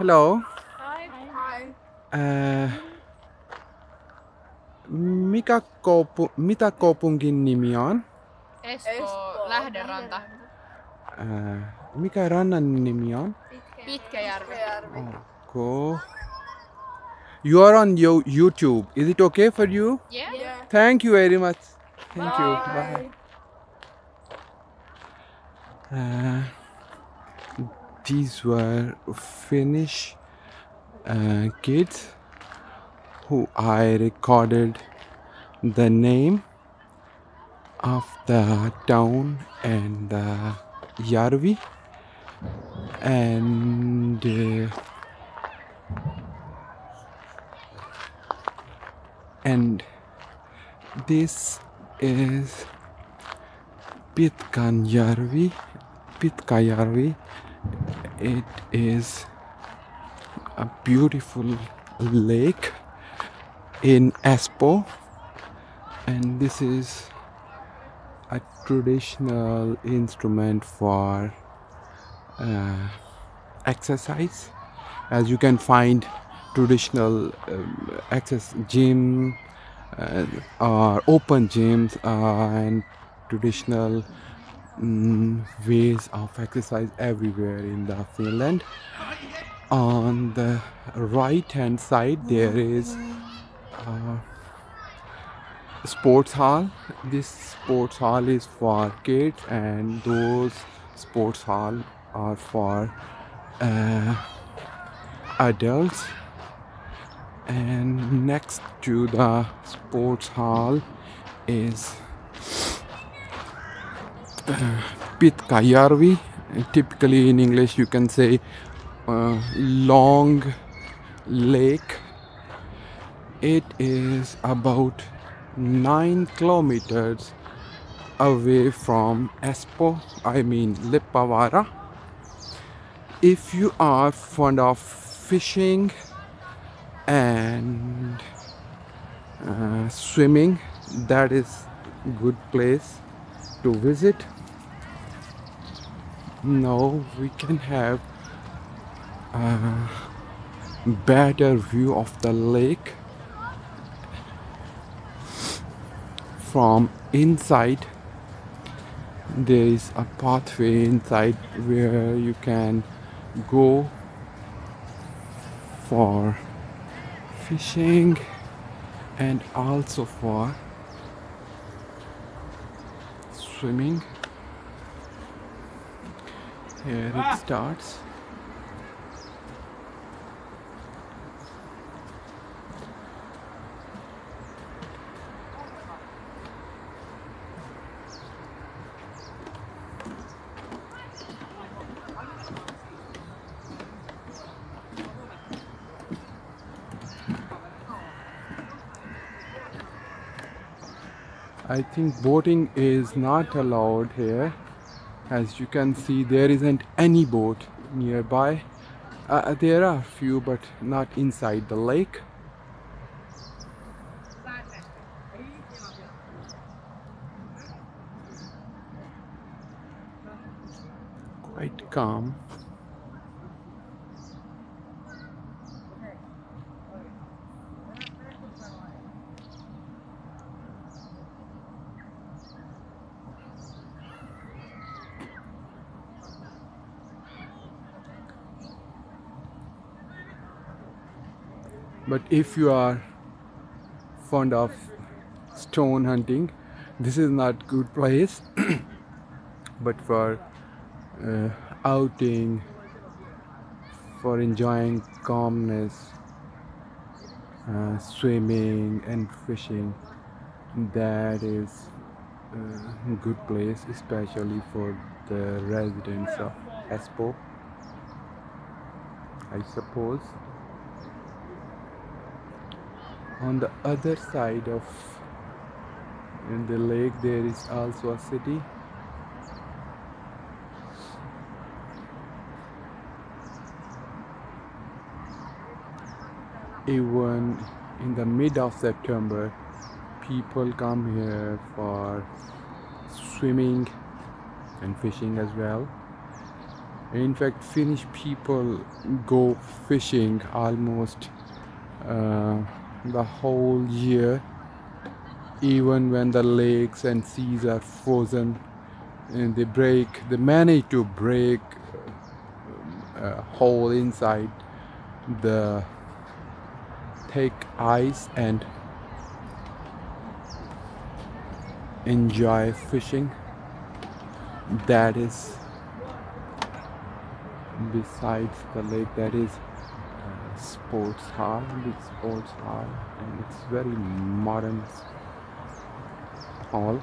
Hello. Hi. Hi. Ää, mikä kaupu, mitä kaupungin nimi on? Espoo, Espoo, Lähderanta, Ää, mikä rannan nimi on? Pitkäjärvi. Järvi. Okay. You are on your YouTube. Is it okay for you? Yeah. Yeah. Thank you very much. Thank you. Bye. Uh, these were Finnish uh, kids who I recorded the name of the town and the Yarvi and uh, and this is Pitkanjärvi. Pitkajärvi. It is a beautiful lake in Espoo, and this is a traditional instrument for uh, exercise. As you can find traditional um, access gym uh, or open gyms uh, and traditional ways of exercise everywhere in the Finland. On the right hand side there is a sports hall. This sports hall is for kids and those sports hall are for uh, adults and next to the sports hall is Pitkajärvi. Typically in English you can say uh, long lake. It is about 9 kilometers away from Espoo, I mean Leppävaara. If you are fond of fishing and uh, swimming that is good place to visit? Now we can have a better view of the lake from inside. There is a pathway inside where you can go for fishing and also for swimming. Here it ah! starts I think boating is not allowed here. As you can see, there isn't any boat nearby. Uh, there are few, but not inside the lake. Quite calm. But if you are fond of stone hunting, this is not good place. but for uh, outing, for enjoying calmness, uh, swimming and fishing, that is a good place, especially for the residents of Espoo. I suppose on the other side of in the lake there is also a city. Even in the mid of september people come here for swimming and fishing as well. In fact, Finnish people go fishing almost uh, the whole year, even when the lakes and seas are frozen. And they break, they manage to break a hole inside the thick ice and enjoy fishing. That is besides the lake that is uh, sports hall big sports hall and it's very modern. Hall